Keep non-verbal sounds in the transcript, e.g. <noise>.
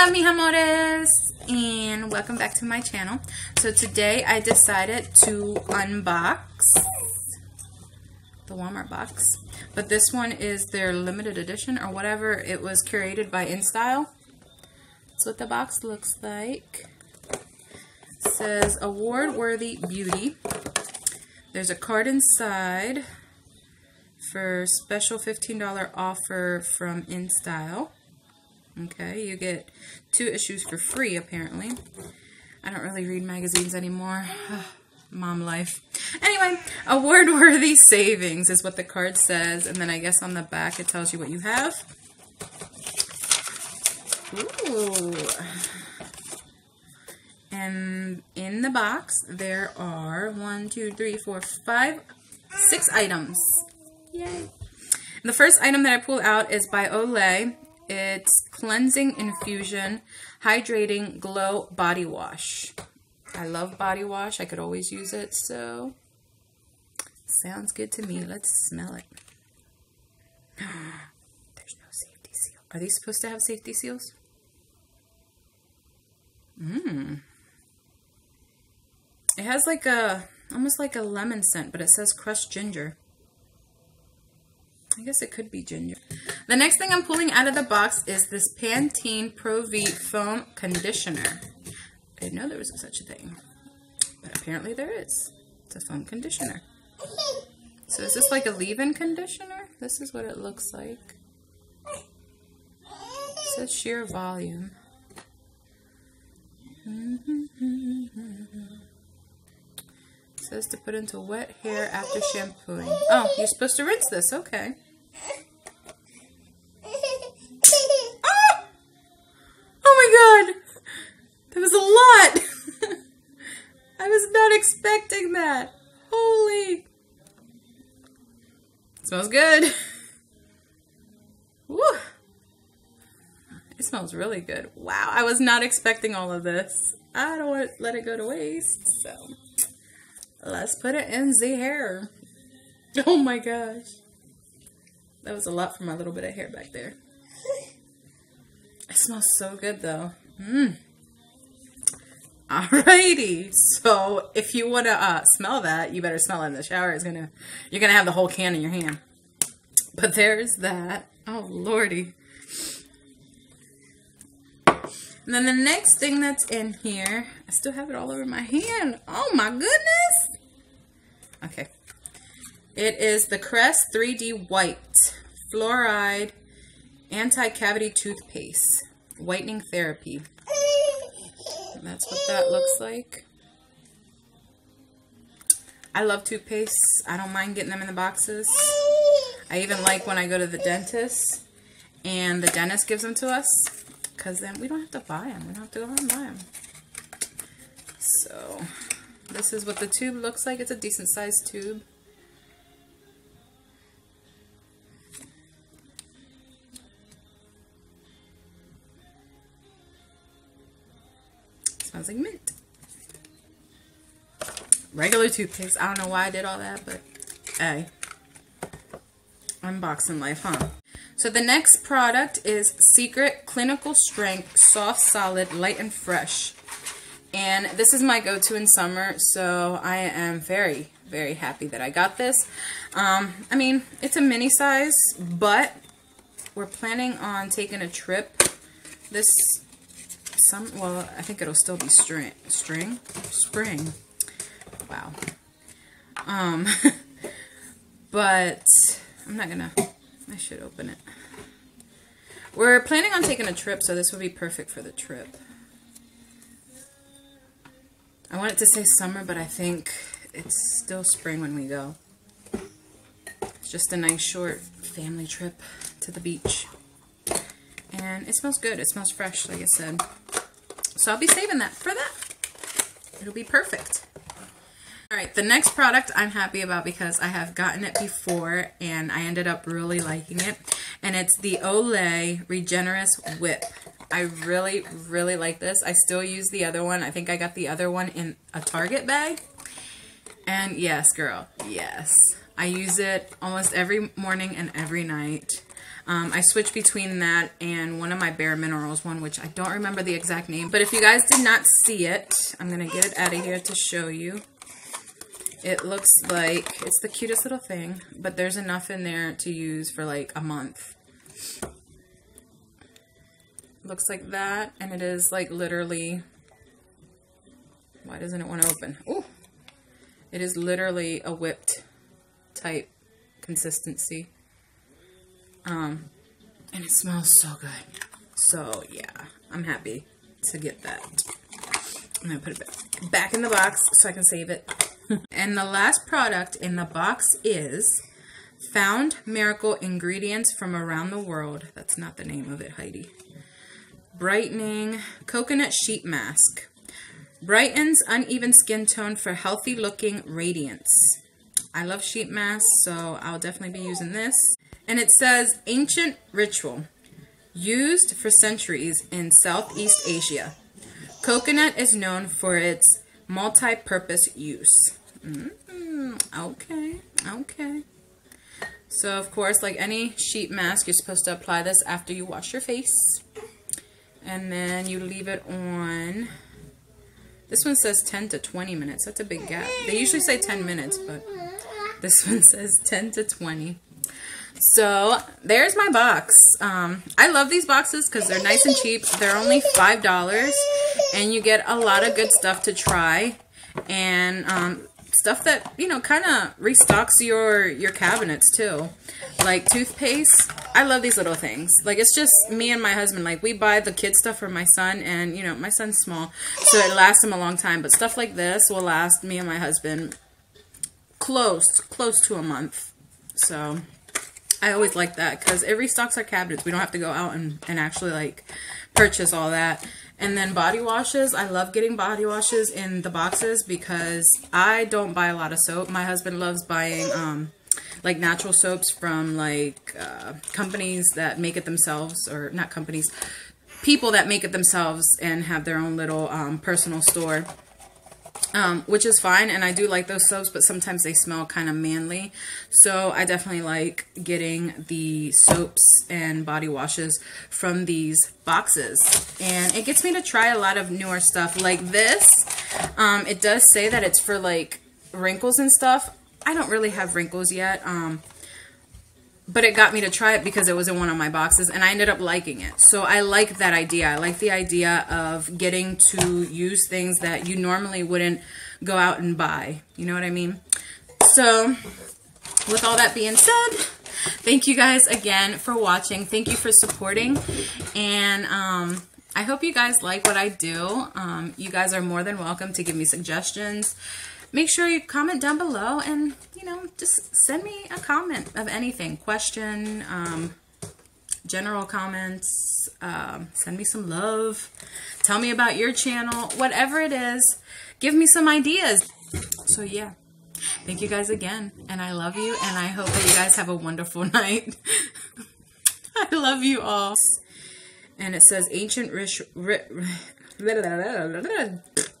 Hola mis amores and welcome back to my channel. So today I decided to unbox the Walmart box. But this one is their limited edition or whatever. It was curated by InStyle. That's what the box looks like. It says award-worthy beauty. There's a card inside for special $15 offer from InStyle. Okay, you get two issues for free, apparently. I don't really read magazines anymore. <sighs> Mom life. Anyway, award-worthy savings is what the card says. And then I guess on the back it tells you what you have. Ooh. And in the box, there are one, two, three, four, five, six items. Yay. The first item that I pulled out is by Olay. It's Cleansing Infusion Hydrating Glow Body Wash. I love body wash. I could always use it, so sounds good to me. Let's smell it. <gasps> There's no safety seal. Are these supposed to have safety seals? Mmm. It has like a, almost like a lemon scent, but it says crushed ginger. I guess it could be ginger. The next thing I'm pulling out of the box is this Pantene Pro V Foam Conditioner. I didn't know there was such a thing, but apparently there is. It's a foam conditioner. So is this like a leave-in conditioner? This is what it looks like. It says sheer volume. <laughs> It says to put into wet hair after shampooing. Oh, you're supposed to rinse this. Okay. Oh, oh my god. That was a lot. <laughs> I was not expecting that. Holy. smells good. Woo. It smells really good. Wow, I was not expecting all of this. I don't want to let it go to waste, so let's put it in the hair. <laughs> Oh my gosh. That was a lot for my little bit of hair back there. It smells so good though. Mmm. Alrighty, so if you want to uh, smell that, you better smell it in the shower. It's gonna, you're gonna have the whole can in your hand. But there's that. Oh lordy. And then the next thing that's in here, I still have it all over my hand. Oh my goodness. Okay. It is the Crest 3D White Fluoride Anti-Cavity Toothpaste Whitening Therapy. That's what that looks like. I love toothpaste. I don't mind getting them in the boxes. I even like when I go to the dentist and the dentist gives them to us because then we don't have to buy them. We don't have to go and buy them. So this is what the tube looks like. It's a decent sized tube. Smells like mint. Regular toothpaste. I don't know why I did all that, but hey. Unboxing life, huh? So the next product is Secret Clinical Strength Soft Solid Light and Fresh. And this is my go-to in summer, so I am very, very happy that I got this. Um, I mean, it's a mini size, but we're planning on taking a trip this some, well, I think it'll still be string, string, spring. Wow. Um, <laughs> but I'm not gonna, I should open it. We're planning on taking a trip, so this would be perfect for the trip. I wanted to say summer, but I think it's still spring when we go. It's just a nice short family trip to the beach. And it smells good. It smells fresh, like I said. So I'll be saving that for that. It'll be perfect. All right, the next product I'm happy about because I have gotten it before and I ended up really liking it. And it's the Olay Regenerist Whip. I really, really like this. I still use the other one. I think I got the other one in a Target bag. And yes, girl, yes. I use it almost every morning and every night. Um, I switch between that and one of my Bare Minerals one, which I don't remember the exact name. But if you guys did not see it, I'm going to get it out of here to show you. It looks like, it's the cutest little thing, but there's enough in there to use for like a month. Looks like that, and it is like literally, why doesn't it want to open? Oh, it is literally a whipped type consistency. Um, and it smells so good. So yeah, I'm happy to get that. I'm gonna put it back, back in the box so I can save it. <laughs> and the last product in the box is Found Miracle Ingredients from Around the World. That's not the name of it, Haydee. Brightening Coconut Sheet Mask. Brightens uneven skin tone for healthy looking radiance. I love sheet masks, so I'll definitely be using this. And it says Ancient Ritual. Used for centuries in Southeast Asia. Coconut is known for its multi-purpose use. Mm. Okay, okay. So, of course, like any sheet mask, you're supposed to apply this after you wash your face. And then you leave it on... This one says 10 to 20 minutes. That's a big gap. They usually say 10 minutes, but this <laughs> one says 10 to 20. So, there's my box. Um, I love these boxes because they're nice and cheap. They're only $5, and you get a lot of good stuff to try. And um, stuff that, you know, kind of restocks your, your cabinets too. Like toothpaste. I love these little things. Like it's just me and my husband. Like we buy the kid stuff for my son and, you know, my son's small. So it lasts him a long time. But stuff like this will last me and my husband close, close to a month. So I always like that because it restocks our cabinets. We don't have to go out and, and actually like purchase all that. And then body washes. I love getting body washes in the boxes because I don't buy a lot of soap. My husband loves buying um, like natural soaps from like uh, companies that make it themselves or not companies, people that make it themselves and have their own little um, personal store um, which is fine. And I do like those soaps, but sometimes they smell kind of manly. So I definitely like getting the soaps and body washes from these boxes. And it gets me to try a lot of newer stuff. Like this, um, it does say that it's for like wrinkles and stuff. I don't really have wrinkles yet. Um, but it got me to try it because it was in one of my boxes and I ended up liking it. So I like that idea. I like the idea of getting to use things that you normally wouldn't go out and buy. You know what I mean? So with all that being said, thank you guys again for watching. Thank you for supporting. And um, I hope you guys like what I do. Um, you guys are more than welcome to give me suggestions make sure you comment down below and, you know, just send me a comment of anything. Question, um, general comments, um, send me some love, tell me about your channel, whatever it is, give me some ideas. So yeah, thank you guys again, and I love you, and I hope that you guys have a wonderful <laughs> night. I love you all. And it says ancient rich... <laughs>